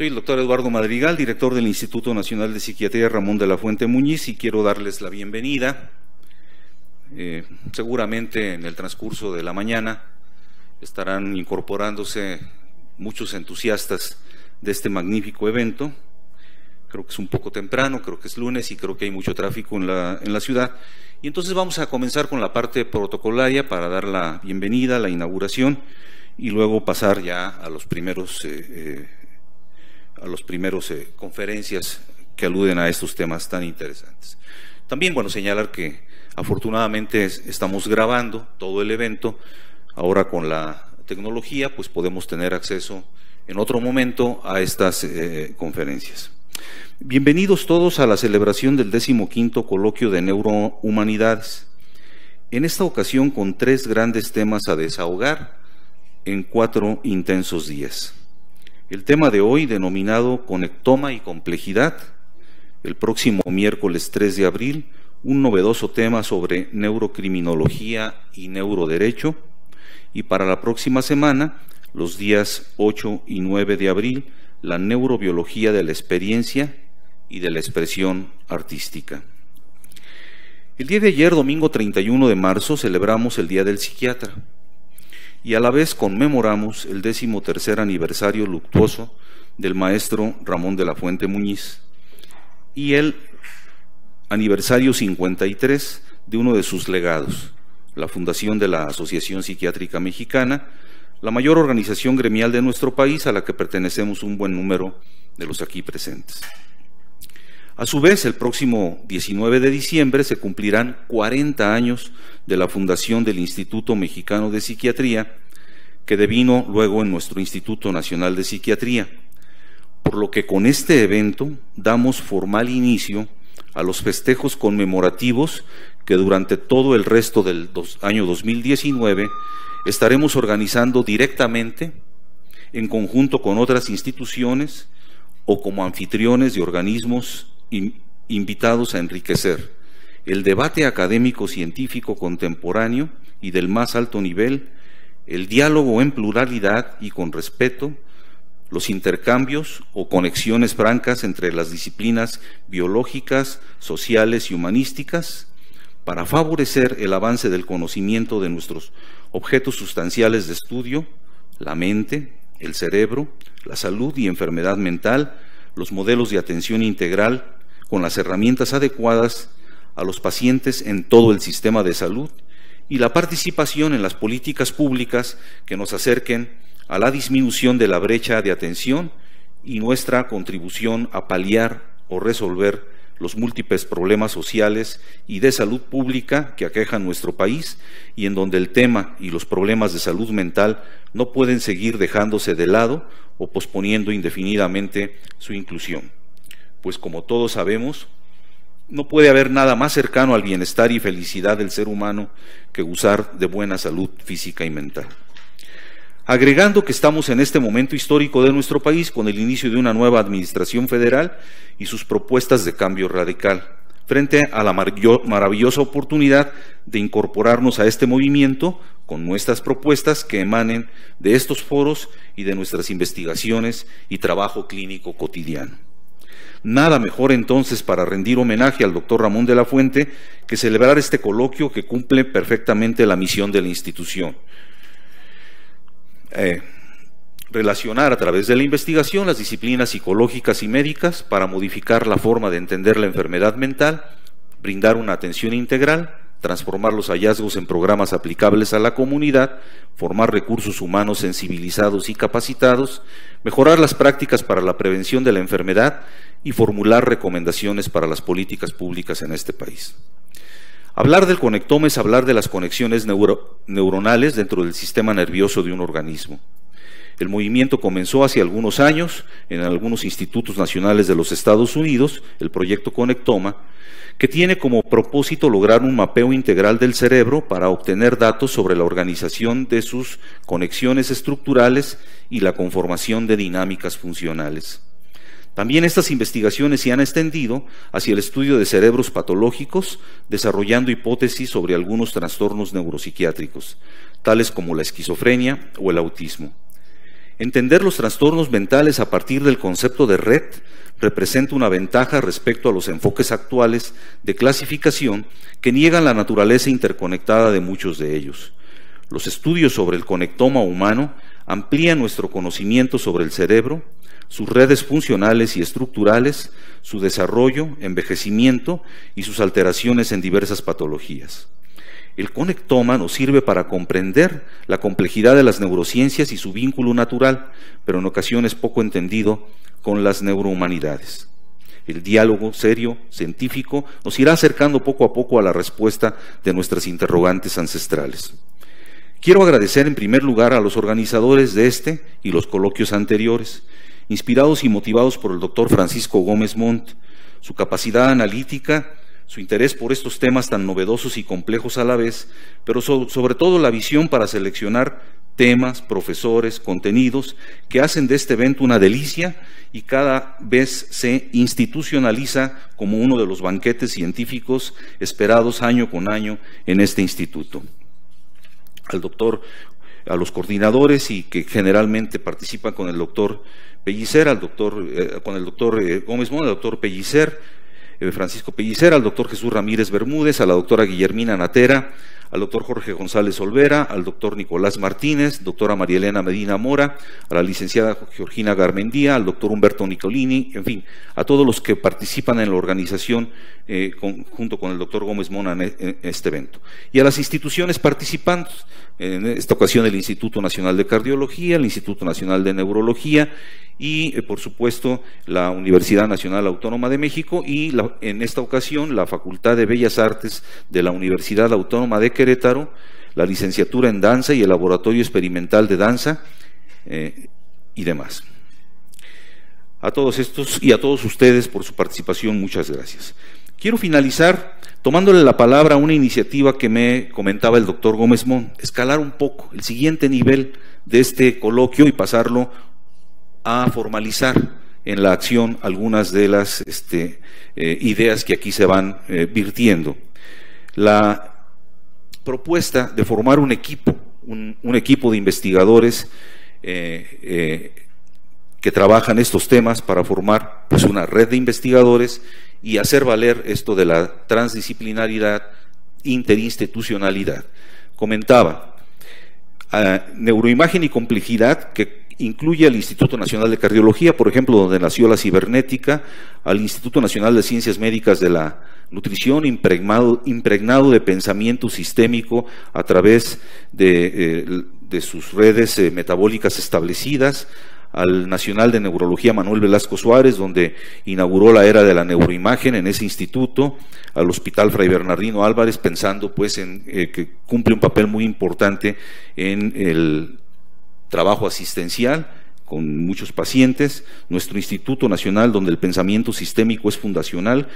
Soy el doctor Eduardo Madrigal, director del Instituto Nacional de Psiquiatría Ramón de la Fuente Muñiz y quiero darles la bienvenida. Eh, seguramente en el transcurso de la mañana estarán incorporándose muchos entusiastas de este magnífico evento. Creo que es un poco temprano, creo que es lunes y creo que hay mucho tráfico en la, en la ciudad. Y entonces vamos a comenzar con la parte protocolaria para dar la bienvenida, la inauguración y luego pasar ya a los primeros eh, eh, a los primeros eh, conferencias que aluden a estos temas tan interesantes. También, bueno, señalar que afortunadamente estamos grabando todo el evento. Ahora con la tecnología, pues podemos tener acceso en otro momento a estas eh, conferencias. Bienvenidos todos a la celebración del decimoquinto coloquio de neurohumanidades. En esta ocasión con tres grandes temas a desahogar en cuatro intensos días. El tema de hoy, denominado Conectoma y Complejidad, el próximo miércoles 3 de abril, un novedoso tema sobre neurocriminología y neuroderecho, y para la próxima semana, los días 8 y 9 de abril, la neurobiología de la experiencia y de la expresión artística. El día de ayer, domingo 31 de marzo, celebramos el Día del Psiquiatra y a la vez conmemoramos el décimo tercer aniversario luctuoso del maestro Ramón de la Fuente Muñiz y el aniversario 53 de uno de sus legados, la fundación de la Asociación Psiquiátrica Mexicana, la mayor organización gremial de nuestro país a la que pertenecemos un buen número de los aquí presentes. A su vez, el próximo 19 de diciembre se cumplirán 40 años de la fundación del Instituto Mexicano de Psiquiatría, que devino luego en nuestro Instituto Nacional de Psiquiatría, por lo que con este evento damos formal inicio a los festejos conmemorativos que durante todo el resto del año 2019 estaremos organizando directamente en conjunto con otras instituciones o como anfitriones de organismos invitados a enriquecer el debate académico científico contemporáneo y del más alto nivel, el diálogo en pluralidad y con respeto, los intercambios o conexiones francas entre las disciplinas biológicas, sociales y humanísticas, para favorecer el avance del conocimiento de nuestros objetos sustanciales de estudio, la mente, el cerebro, la salud y enfermedad mental, los modelos de atención integral, con las herramientas adecuadas a los pacientes en todo el sistema de salud y la participación en las políticas públicas que nos acerquen a la disminución de la brecha de atención y nuestra contribución a paliar o resolver los múltiples problemas sociales y de salud pública que aquejan nuestro país y en donde el tema y los problemas de salud mental no pueden seguir dejándose de lado o posponiendo indefinidamente su inclusión pues como todos sabemos, no puede haber nada más cercano al bienestar y felicidad del ser humano que gozar de buena salud física y mental. Agregando que estamos en este momento histórico de nuestro país con el inicio de una nueva administración federal y sus propuestas de cambio radical, frente a la maravillosa oportunidad de incorporarnos a este movimiento con nuestras propuestas que emanen de estos foros y de nuestras investigaciones y trabajo clínico cotidiano. Nada mejor entonces para rendir homenaje al doctor Ramón de la Fuente que celebrar este coloquio que cumple perfectamente la misión de la institución. Eh, relacionar a través de la investigación las disciplinas psicológicas y médicas para modificar la forma de entender la enfermedad mental, brindar una atención integral, transformar los hallazgos en programas aplicables a la comunidad, formar recursos humanos sensibilizados y capacitados, mejorar las prácticas para la prevención de la enfermedad y formular recomendaciones para las políticas públicas en este país. Hablar del conectoma es hablar de las conexiones neuronales dentro del sistema nervioso de un organismo. El movimiento comenzó hace algunos años en algunos institutos nacionales de los Estados Unidos, el proyecto Conectoma, que tiene como propósito lograr un mapeo integral del cerebro para obtener datos sobre la organización de sus conexiones estructurales y la conformación de dinámicas funcionales. También estas investigaciones se han extendido hacia el estudio de cerebros patológicos, desarrollando hipótesis sobre algunos trastornos neuropsiquiátricos, tales como la esquizofrenia o el autismo. Entender los trastornos mentales a partir del concepto de red representa una ventaja respecto a los enfoques actuales de clasificación que niegan la naturaleza interconectada de muchos de ellos. Los estudios sobre el conectoma humano amplían nuestro conocimiento sobre el cerebro, sus redes funcionales y estructurales, su desarrollo, envejecimiento y sus alteraciones en diversas patologías. El conectoma nos sirve para comprender la complejidad de las neurociencias y su vínculo natural, pero en ocasiones poco entendido, con las neurohumanidades. El diálogo serio, científico, nos irá acercando poco a poco a la respuesta de nuestras interrogantes ancestrales. Quiero agradecer en primer lugar a los organizadores de este y los coloquios anteriores, inspirados y motivados por el doctor Francisco Gómez Montt, su capacidad analítica, su interés por estos temas tan novedosos y complejos a la vez, pero sobre todo la visión para seleccionar temas, profesores, contenidos que hacen de este evento una delicia y cada vez se institucionaliza como uno de los banquetes científicos esperados año con año en este instituto. Al doctor, a los coordinadores y que generalmente participan con el doctor Pellicer, al doctor, eh, con el doctor eh, Gómez Món, el doctor Pellicer, eh, Francisco Pellicer, al doctor Jesús Ramírez Bermúdez, a la doctora Guillermina Natera, al doctor Jorge González Olvera, al doctor Nicolás Martínez, doctora María Elena Medina Mora, a la licenciada Georgina Garmendía, al doctor Humberto Nicolini, en fin, a todos los que participan en la organización eh, junto con el doctor Gómez Mona en este evento. Y a las instituciones participantes, en esta ocasión el Instituto Nacional de Cardiología, el Instituto Nacional de Neurología y, eh, por supuesto, la Universidad Nacional Autónoma de México y en esta ocasión la Facultad de Bellas Artes de la Universidad Autónoma de Querétaro, la licenciatura en danza y el Laboratorio Experimental de Danza eh, y demás. A todos estos y a todos ustedes por su participación, muchas gracias. Quiero finalizar tomándole la palabra a una iniciativa que me comentaba el doctor Gómez Mon, escalar un poco el siguiente nivel de este coloquio y pasarlo a formalizar en la acción algunas de las este, eh, ideas que aquí se van eh, virtiendo. La propuesta de formar un equipo, un, equipo de investigadores eh, que trabajan estos temas para formar pues, una red de investigadores y hacer valer esto de la transdisciplinaridad, interinstitucionalidad. Comentaba, neuroimagen y complejidad que incluye al Instituto Nacional de Cardiología, por ejemplo, donde nació la cibernética, al Instituto Nacional de Ciencias Médicas de la Nutrición, impregnado, impregnado de pensamiento sistémico a través de, eh, sus redes eh, metabólicas establecidas, al Nacional de Neurología Manuel Velasco Suárez, donde inauguró la era de la neuroimagen en ese instituto, al Hospital Fray Bernardino Álvarez, pensando pues en eh, que cumple un papel muy importante en el trabajo asistencial con muchos pacientes, nuestro Instituto Nacional donde el pensamiento sistémico es fundacional,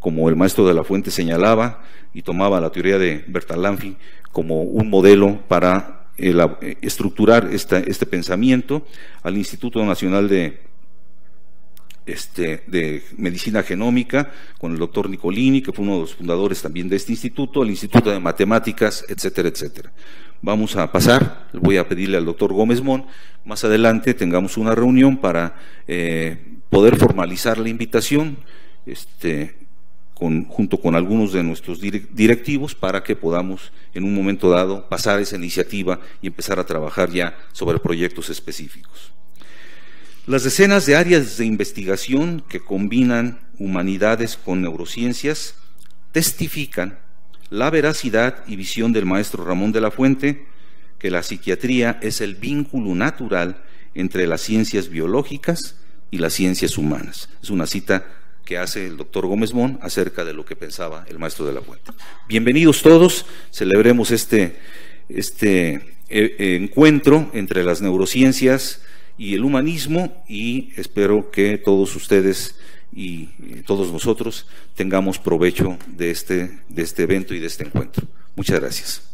como el maestro de la Fuente señalaba y tomaba la teoría de Bertalanffy como un modelo para eh, estructurar este pensamiento, al Instituto Nacional de este, de medicina genómica con el doctor Nicolini, que fue uno de los fundadores también de este instituto, el Instituto de Matemáticas, etcétera, etcétera. Vamos a pasar, voy a pedirle al doctor Gómez Mon, más adelante tengamos una reunión para eh, poder formalizar la invitación, este, con, junto con algunos de nuestros directivos, para que podamos en un momento dado pasar esa iniciativa y empezar a trabajar ya sobre proyectos específicos. Las decenas de áreas de investigación que combinan humanidades con neurociencias testifican la veracidad y visión del maestro Ramón de la Fuente que la psiquiatría es el vínculo natural entre las ciencias biológicas y las ciencias humanas. Es una cita que hace el doctor Gómez Mon acerca de lo que pensaba el maestro de la Fuente. Bienvenidos todos, celebremos este, este eh, encuentro entre las neurociencias, y el humanismo y espero que todos ustedes y todos nosotros tengamos provecho de este, de este evento y de este encuentro. Muchas gracias.